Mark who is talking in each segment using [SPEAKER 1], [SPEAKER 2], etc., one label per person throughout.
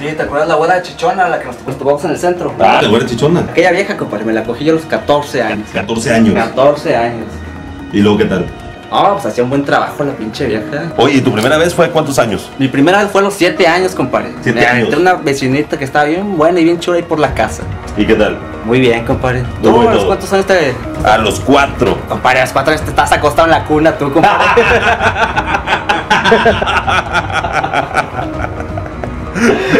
[SPEAKER 1] ¿te acuerdas la boda de Chichona, la que nos nos topamos en el centro?
[SPEAKER 2] Ah, la güera chichona.
[SPEAKER 1] Aquella vieja, compadre, me la cogí yo a los 14 años.
[SPEAKER 2] 14 años.
[SPEAKER 1] 14 años.
[SPEAKER 2] ¿Y luego qué tal?
[SPEAKER 1] Ah, pues hacía un buen trabajo la pinche vieja.
[SPEAKER 2] Oye, ¿y tu primera vez fue cuántos años?
[SPEAKER 1] Mi primera vez fue a los 7 años, compadre.
[SPEAKER 2] Siete
[SPEAKER 1] Me
[SPEAKER 2] años.
[SPEAKER 1] aventé una vecinita que estaba bien buena y bien chula ahí por la casa.
[SPEAKER 2] ¿Y qué tal?
[SPEAKER 1] Muy bien, compadre. ¿Tú
[SPEAKER 2] bueno.
[SPEAKER 1] a los cuántos años te...?
[SPEAKER 2] A los cuatro.
[SPEAKER 1] Compadre, a los cuatro años te estás acostado en la cuna, tú, compadre.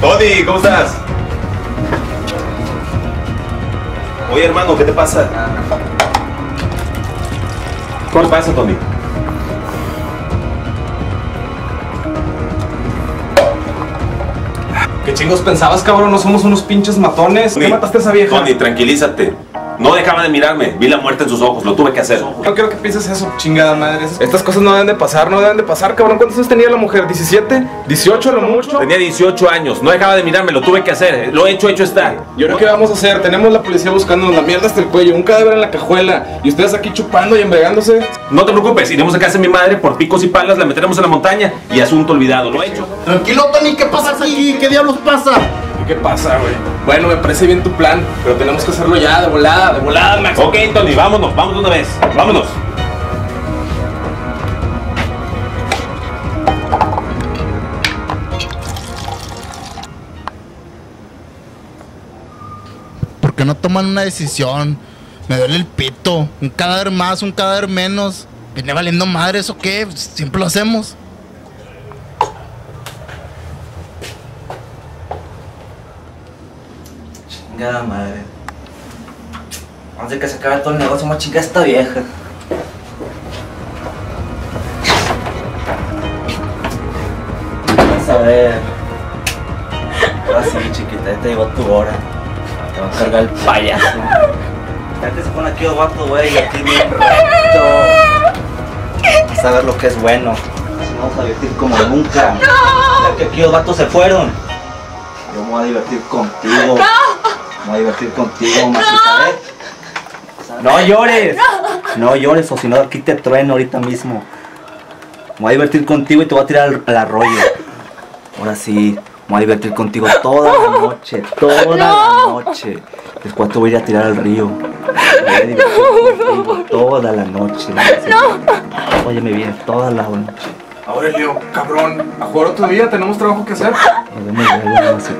[SPEAKER 2] Tony, ¿cómo estás? Oye, hermano, ¿qué te pasa? ¿Qué te pasa, Tony?
[SPEAKER 3] ¿Qué chingos pensabas, cabrón? No somos unos pinches matones. ¿Por qué mataste a esa vieja?
[SPEAKER 2] Tony, tranquilízate. No dejaba de mirarme. Vi la muerte en sus ojos. Lo tuve que hacer.
[SPEAKER 3] No quiero que pienses eso, chingada madre. Estas cosas no deben de pasar, no deben de pasar, cabrón. ¿Cuántos años tenía la mujer? ¿17? ¿18 a lo mucho?
[SPEAKER 2] Tenía 18 años. No dejaba de mirarme. Lo tuve que hacer. Lo hecho, hecho está.
[SPEAKER 3] ¿Y ahora qué vamos a hacer? Tenemos la policía buscándonos la mierda hasta el cuello, un cadáver en la cajuela y ustedes aquí chupando y embriagándose.
[SPEAKER 2] No te preocupes. Iremos a casa de mi madre por picos y palas. La meteremos en la montaña. Y asunto olvidado. Lo hecho.
[SPEAKER 4] Tranquilo, Tony, ¿qué pasa aquí? ¿Qué diablos pasa?
[SPEAKER 3] ¿Y qué pasa, güey? Bueno, me parece bien tu plan, pero tenemos que hacerlo ya, de volada, de volada, Max.
[SPEAKER 2] Ok, Tony, vámonos. Vámonos de una vez. Vámonos.
[SPEAKER 4] ¿Por qué no toman una decisión? Me duele el pito. Un cadáver más, un cadáver menos. ¿Viene valiendo madre eso qué? Siempre lo hacemos.
[SPEAKER 1] Chingada madre. Antes de que se acabe todo el negocio, más chinga esta vieja. Vamos a ver. Ahora sí, chiquita, ya te llegó tu hora. Te va a cargar el payaso. Ya que se pone aquí los vatos, güey, aquí bien recto. Vas a ver lo que es bueno. Nos vamos a divertir como nunca. Ya que aquí los vatos se fueron. Yo me voy a divertir contigo. Me voy a divertir contigo, Maxita, ¿eh? No llores. No llores, o si no, aquí te trueno ahorita mismo. Me voy a divertir contigo y te voy a tirar al, al arroyo. Ahora sí, me voy a divertir contigo toda la noche, toda la noche. Después te voy a ir a tirar al río. Me voy a divertir contigo toda la noche. No. Óyeme bien, toda la noche.
[SPEAKER 3] Aurelio, cabrón, a jugar otro día, tenemos trabajo que hacer.
[SPEAKER 1] Nos vemos.